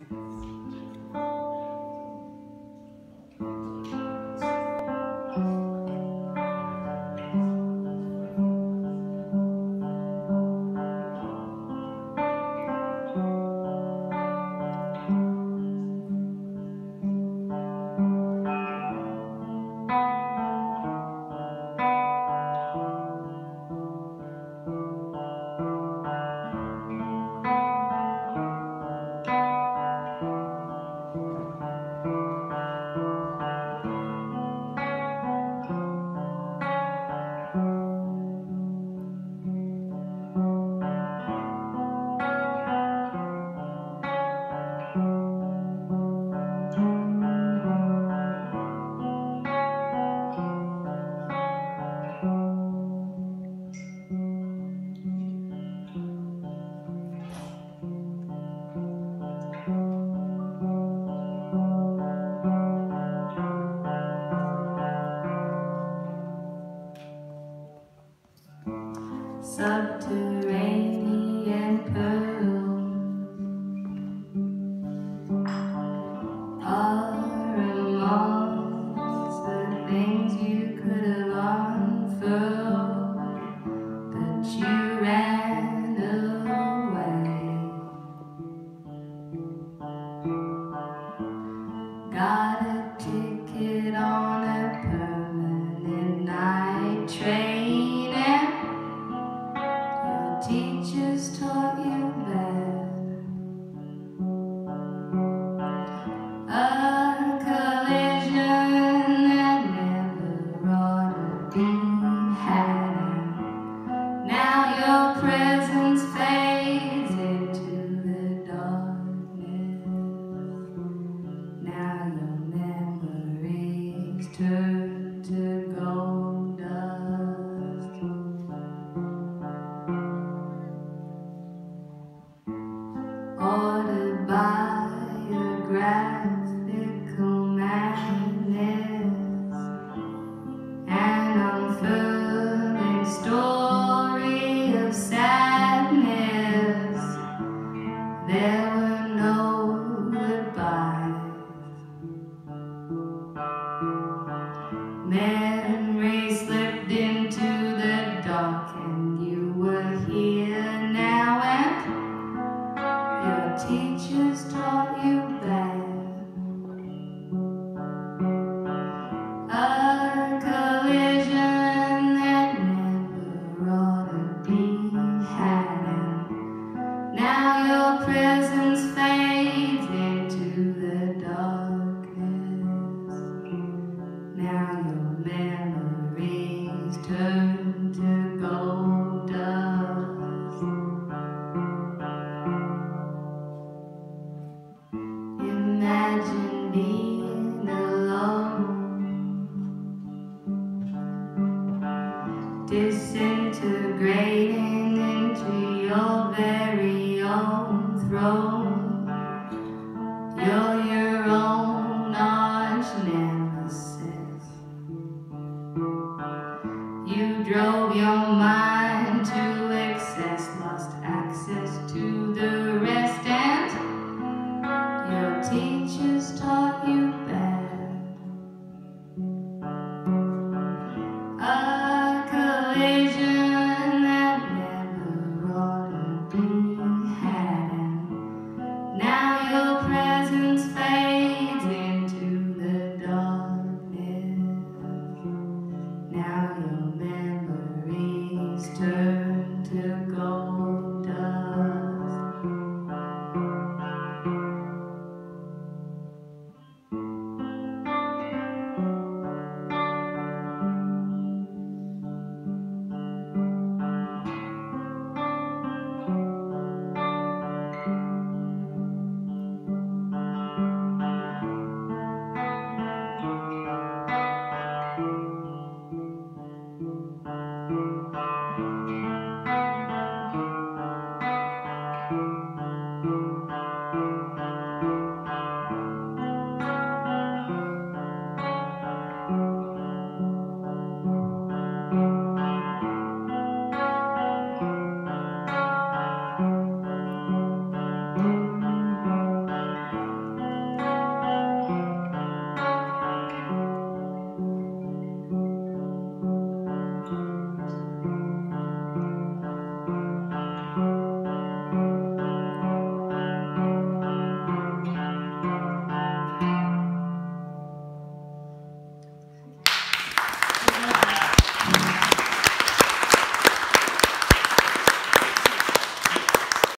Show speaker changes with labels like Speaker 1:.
Speaker 1: Mm-hmm. Got a ticket on a permanent night train, and your teachers taught you better. water by your madness story of sadness. There were no goodbyes. teachers taught you best. You're your own arch nemesis. You drove your mind to excess, lost access to the rest, and your teachers taught you.